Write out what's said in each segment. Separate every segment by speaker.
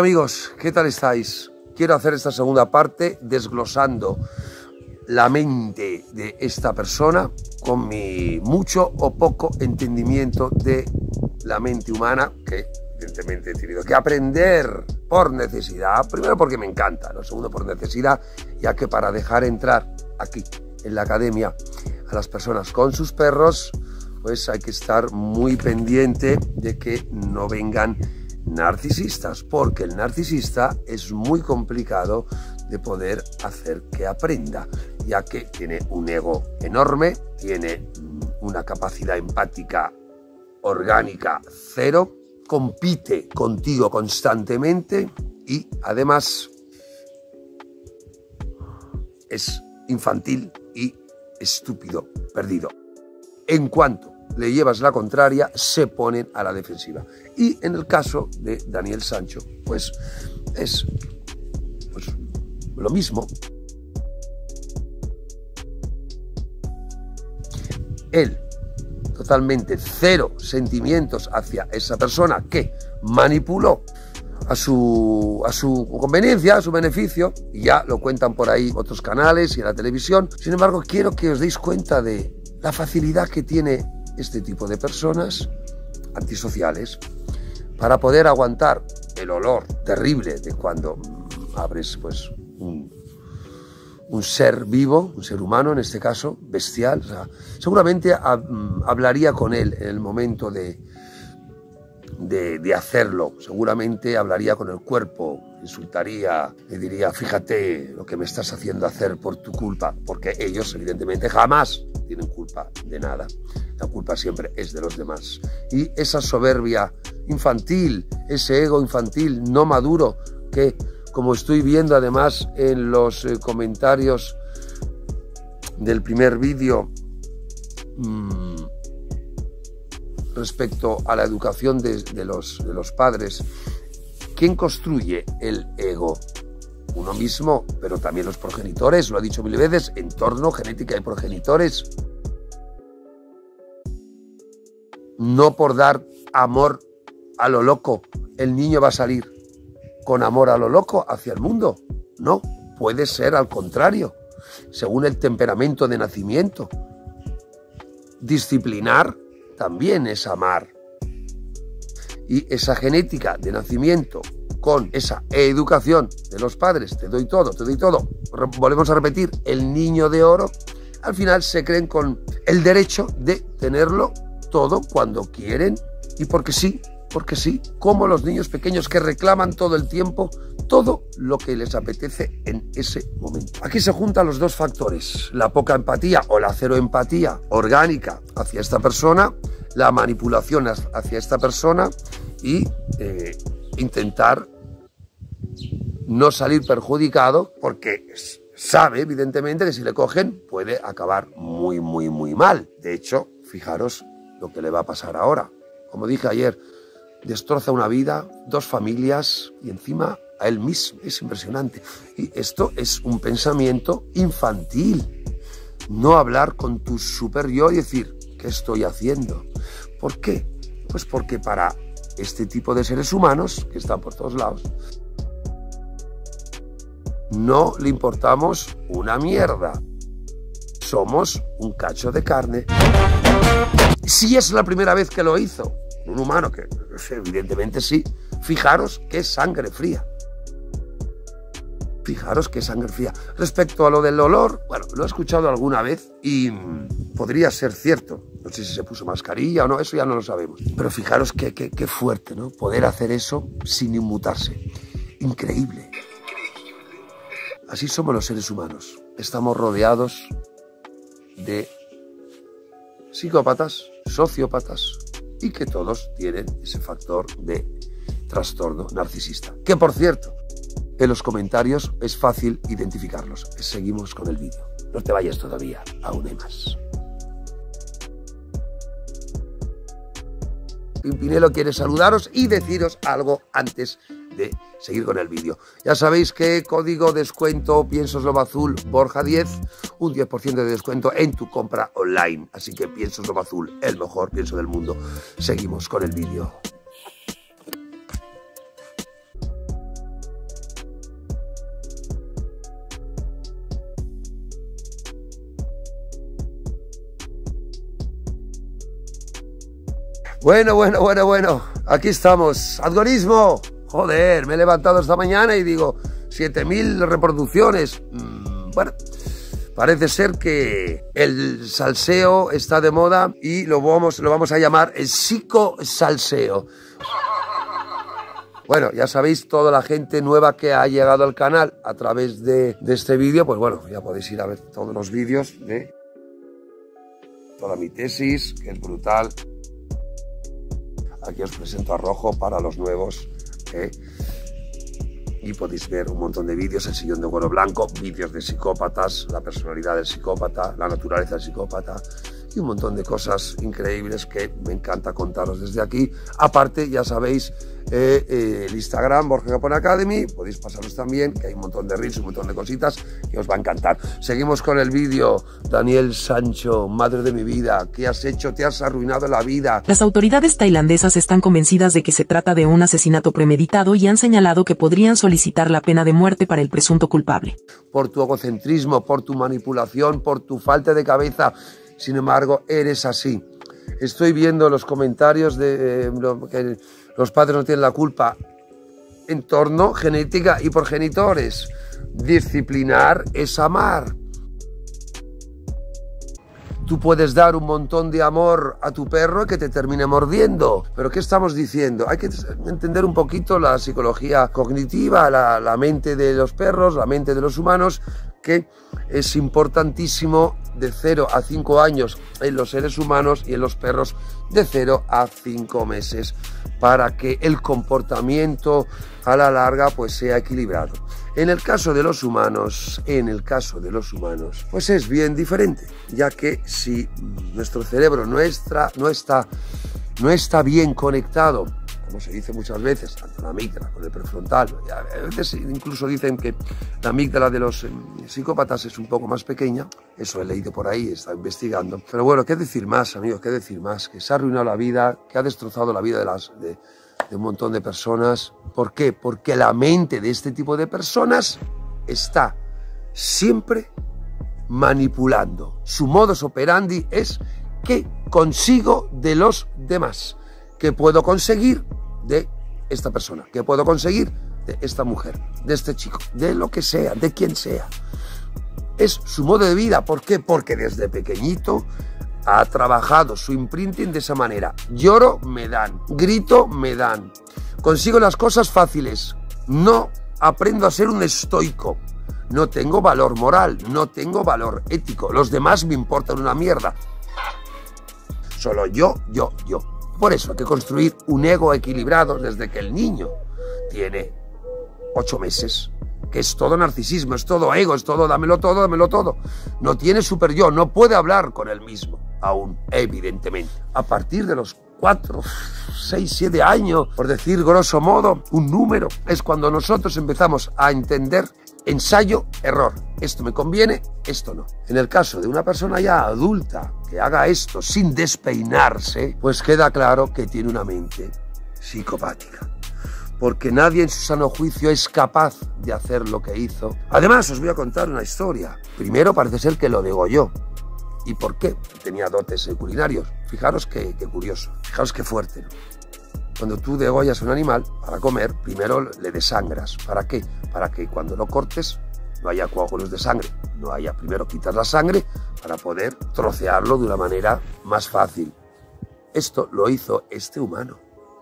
Speaker 1: Amigos, ¿qué tal estáis? Quiero hacer esta segunda parte desglosando la mente de esta persona con mi mucho o poco entendimiento de la mente humana que evidentemente he tenido que aprender por necesidad, primero porque me encanta, lo segundo por necesidad, ya que para dejar entrar aquí en la academia a las personas con sus perros, pues hay que estar muy pendiente de que no vengan narcisistas, porque el narcisista es muy complicado de poder hacer que aprenda, ya que tiene un ego enorme, tiene una capacidad empática orgánica cero, compite contigo constantemente y además es infantil y estúpido, perdido. En cuanto le llevas la contraria, se ponen a la defensiva. Y en el caso de Daniel Sancho, pues es pues, lo mismo. Él, totalmente cero sentimientos hacia esa persona que manipuló a su, a su conveniencia, a su beneficio, ya lo cuentan por ahí otros canales y en la televisión. Sin embargo, quiero que os deis cuenta de la facilidad que tiene este tipo de personas antisociales para poder aguantar el olor terrible de cuando abres pues un, ser vivo, un ser humano en este caso, bestial. seguramente hablaría con él en el momento de, de, hacerlo. Seguramente hablaría con el cuerpo, insultaría, le diría, fíjate lo que me estás haciendo hacer por tu culpa, porque ellos evidentemente jamás tienen culpa de nada. La culpa siempre es de los demás. Y esa soberbia infantil, ese ego infantil no maduro que, como estoy viendo además en los eh, comentarios del primer vídeo, mmm, respecto a la educación de, los, de los padres, ¿quién construye el ego? Uno mismo, pero también los progenitores, lo ha dicho mil veces, entorno, genética y progenitores. No por dar amor a lo loco, el niño va a salir con amor a lo loco hacia el mundo. No, puede ser al contrario, según el temperamento de nacimiento. Disciplinar también es amar. Y esa genética de nacimiento con esa educación de los padres, te doy todo, te doy todo, volvemos a repetir, el niño de oro, al final se creen con el derecho de tenerlo todo cuando quieren. Y porque sí, porque sí, como los niños pequeños que reclaman todo el tiempo todo lo que les apetece en ese momento. Aquí se juntan los dos factores, la poca empatía o la cero empatía orgánica hacia esta persona, la manipulación hacia esta persona y eh, intentar no salir perjudicado porque sabe evidentemente que si le cogen puede acabar muy, muy, muy mal. De hecho, fijaros lo que le va a pasar ahora. Como dije ayer, destroza una vida, dos familias y encima a él mismo. Es impresionante. Y esto es un pensamiento infantil. No hablar con tu superior y decir, ¿qué estoy haciendo? ¿Por qué? Pues porque para este tipo de seres humanos, que están por todos lados, no le importamos una mierda. Somos un cacho de carne. Si es la primera vez que lo hizo, un humano que evidentemente sí, fijaros qué sangre fría. Fijaros qué sangre fría. Respecto a lo del olor, bueno, lo he escuchado alguna vez y podría ser cierto. No sé si se puso mascarilla o no, eso ya no lo sabemos. Pero fijaros qué, qué, fuerte, ¿no? Poder hacer eso sin inmutarse. Increíble. Así somos los seres humanos. Estamos rodeados de psicópatas, sociópatas y que todos tienen ese factor de trastorno narcisista. Que por cierto, en los comentarios es fácil identificarlos. Seguimos con el vídeo. No te vayas todavía, aún hay más. Pimpinelo quiere saludaros y deciros algo antes de seguir con el vídeo. Ya sabéis que código descuento Piensos Lobo Azul Borja 10, un 10% de descuento en tu compra online. Así que Piensos Lobo Azul, el mejor pienso del mundo. Seguimos con el vídeo. Bueno, bueno, bueno, bueno. Aquí estamos. Algoritmo. Joder, me he levantado esta mañana y digo, 7000 reproducciones. Mm, bueno, parece ser que el salseo está de moda y lo vamos, lo vamos a llamar el psico-salseo. Bueno, ya sabéis, toda la gente nueva que ha llegado al canal a través de, de este vídeo, pues bueno, ya podéis ir a ver todos los vídeos de toda mi tesis, que es brutal. Aquí os presento a Rojo para los nuevos. ¿eh? Y podéis ver un montón de vídeos, el sillón de cuero blanco, vídeos de psicópatas, la personalidad del psicópata, la naturaleza del psicópata y un montón de cosas increíbles que me encanta contaros desde aquí. Aparte, ya sabéis, eh, eh, el Instagram, Borja Academy, podéis pasaros también, que hay un montón de reels, un montón de cositas que os va a encantar. Seguimos con el vídeo. Daniel Sancho, madre de mi vida, ¿qué has hecho? Te has arruinado la vida.
Speaker 2: Las autoridades tailandesas están convencidas de que se trata de un asesinato premeditado y han señalado que podrían solicitar la pena de muerte para el presunto culpable.
Speaker 1: Por tu egocentrismo, por tu manipulación, por tu falta de cabeza. Sin embargo, eres así. Estoy viendo los comentarios de eh, que los padres no tienen la culpa. Entorno, genética y progenitores. Disciplinar es amar. Tú puedes dar un montón de amor a tu perro que te termine mordiendo. Pero ¿qué estamos diciendo? Hay que entender un poquito la psicología cognitiva, la, la mente de los perros, la mente de los humanos, que es importantísimo de 0 a 5 años en los seres humanos y en los perros de 0 a 5 meses para que el comportamiento a la larga pues sea equilibrado. En el caso de los humanos, en el caso de los humanos, pues es bien diferente, ya que si nuestro cerebro no está, no está, no está bien conectado como se dice muchas veces, tanto la amígdala con el prefrontal. A veces incluso dicen que la amígdala de los em, psicópatas es un poco más pequeña. Eso he leído por ahí, he estado investigando. Pero bueno, ¿qué decir más, amigos? ¿Qué decir más? Que se ha arruinado la vida, que ha destrozado la vida de, las, de, de un montón de personas. ¿Por qué? Porque la mente de este tipo de personas está siempre manipulando. Su modus operandi es que consigo de los demás. ¿Qué puedo conseguir de esta persona? ¿Qué puedo conseguir de esta mujer, de este chico, de lo que sea, de quien sea? Es su modo de vida. ¿Por qué? Porque desde pequeñito ha trabajado su imprinting de esa manera. Lloro, me dan. Grito, me dan. Consigo las cosas fáciles. No aprendo a ser un estoico. No tengo valor moral, no tengo valor ético. Los demás me importan una mierda. Solo yo, yo, yo. Por eso hay que construir un ego equilibrado desde que el niño tiene ocho meses, que es todo narcisismo, es todo ego, es todo dámelo todo, dámelo todo. No tiene super yo, no puede hablar con él mismo, aún, evidentemente. A partir de los cuatro, seis, siete años, por decir grosso modo, un número, es cuando nosotros empezamos a entender ensayo, error. Esto me conviene, esto no. En el caso de una persona ya adulta que haga esto sin despeinarse, pues queda claro que tiene una mente psicopática. Porque nadie en su sano juicio es capaz de hacer lo que hizo. Además, os voy a contar una historia. Primero parece ser que lo degolló. ¿Y por qué? Tenía dotes culinarios. Fijaros qué, curioso. Fijaros qué fuerte. Cuando tú degollas un animal para comer, primero le desangras. ¿Para qué? Para que cuando lo cortes no haya coágulos de sangre. No haya, primero quitas la sangre para poder trocearlo de una manera más fácil. Esto lo hizo este humano.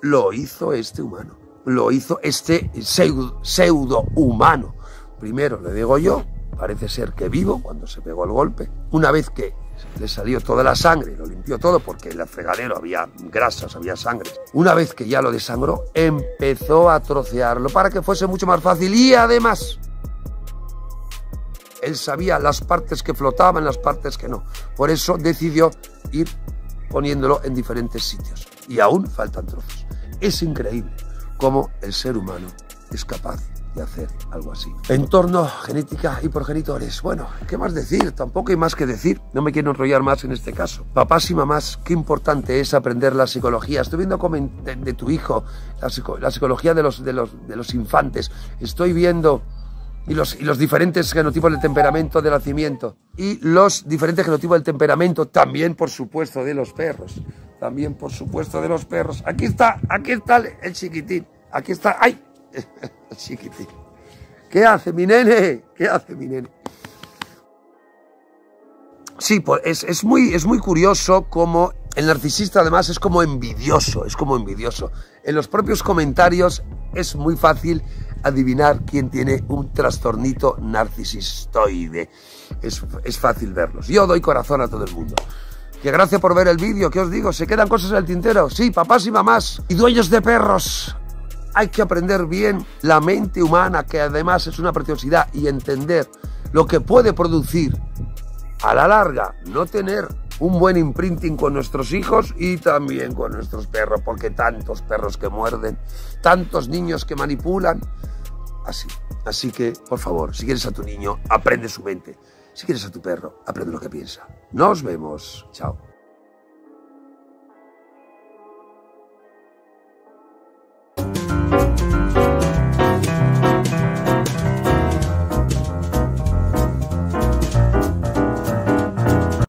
Speaker 1: Lo hizo este humano. Lo hizo este pseudo, humano. Primero le degolló, parece ser que vivo cuando se pegó el golpe. Una vez que le salió toda la sangre, lo limpió todo porque en el fregadero había grasas, había sangre. Una vez que ya lo desangró, empezó a trocearlo para que fuese mucho más fácil y además él sabía las partes que flotaban, las partes que no. Por eso decidió ir poniéndolo en diferentes sitios. Y aún faltan trozos. Es increíble cómo el ser humano es capaz de hacer algo así. Entorno, genética y progenitores. Bueno, ¿qué más decir? Tampoco hay más que decir. No me quiero enrollar más en este caso. Papás y mamás, qué importante es aprender la psicología. Estoy viendo de, de tu hijo, la, psicología de los, de, los, de los infantes. Estoy viendo y los, y los diferentes genotipos del temperamento de nacimiento y los diferentes genotipos del temperamento también, por supuesto, de los perros. también por supuesto de los perros. Aquí está, aquí está el chiquitín, aquí está, ¡ay! ¿Qué hace mi nene? ¿Qué hace mi nene? Sí, pues es, es, muy, es muy curioso cómo el narcisista además es como envidioso, es como envidioso. En los propios comentarios es muy fácil adivinar quién tiene un trastornito narcisistoide. Es, es fácil verlos. Yo doy corazón a todo el mundo. Que gracias por ver el vídeo, ¿qué os digo? ¿Se quedan cosas en el tintero? Sí, papás y mamás y dueños de perros. Hay que aprender bien la mente humana, que además es una preciosidad, y entender lo que puede producir a la larga no tener un buen imprinting con nuestros hijos y también con nuestros perros, porque tantos perros que muerden, tantos niños que manipulan, así. Así que, por favor, si quieres a tu niño, aprende su mente. Si quieres a tu perro, aprende lo que piensa. Nos vemos. Chao.